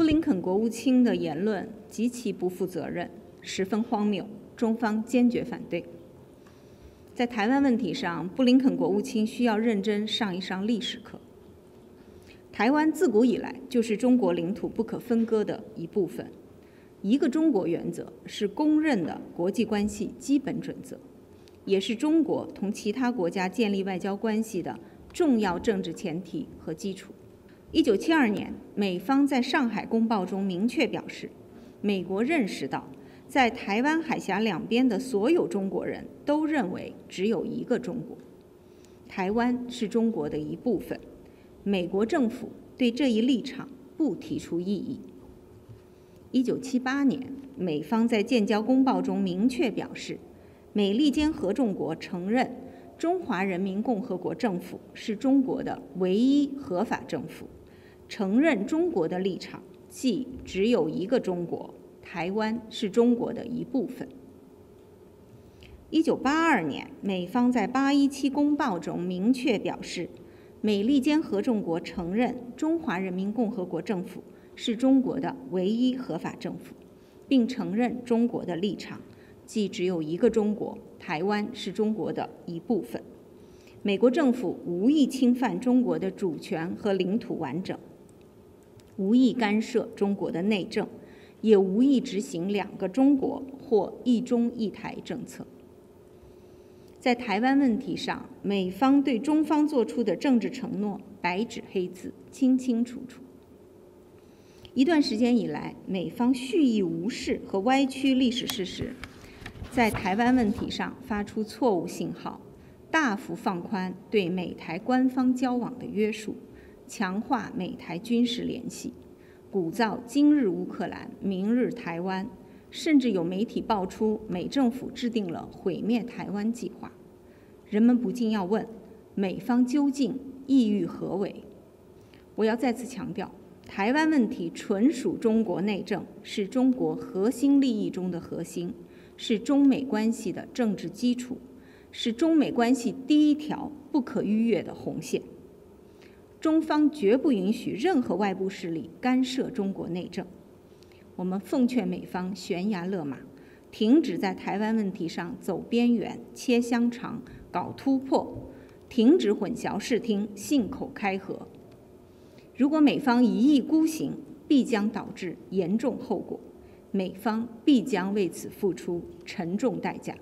布林肯国务卿的言论极其不负责任，十分荒谬，中方坚决反对。在台湾问题上，布林肯国务卿需要认真上一上历史课。台湾自古以来就是中国领土不可分割的一部分，一个中国原则是公认的国际关系基本准则，也是中国同其他国家建立外交关系的重要政治前提和基础。一九七二年，美方在上海公报中明确表示，美国认识到，在台湾海峡两边的所有中国人都认为只有一个中国，台湾是中国的一部分。美国政府对这一立场不提出异议。一九七八年，美方在建交公报中明确表示，美利坚合众国承认中华人民共和国政府是中国的唯一合法政府，承认中国的立场即只有一个中国，台湾是中国的一部分。一九八二年，美方在八一七公报中明确表示。美利坚合众国承认中华人民共和国政府是中国的唯一合法政府，并承认中国的立场，即只有一个中国，台湾是中国的一部分。美国政府无意侵犯中国的主权和领土完整，无意干涉中国的内政，也无意执行“两个中国”或“一中一台”政策。在台湾问题上，美方对中方做出的政治承诺白纸黑字、清清楚楚。一段时间以来，美方蓄意无视和歪曲历史事实，在台湾问题上发出错误信号，大幅放宽对美台官方交往的约束，强化美台军事联系，鼓噪今日乌克兰，明日台湾。甚至有媒体爆出美政府制定了毁灭台湾计划，人们不禁要问：美方究竟意欲何为？我要再次强调，台湾问题纯属中国内政，是中国核心利益中的核心，是中美关系的政治基础，是中美关系第一条不可逾越的红线。中方绝不允许任何外部势力干涉中国内政。我们奉劝美方悬崖勒马，停止在台湾问题上走边缘、切香肠、搞突破，停止混淆视听、信口开河。如果美方一意孤行，必将导致严重后果，美方必将为此付出沉重代价。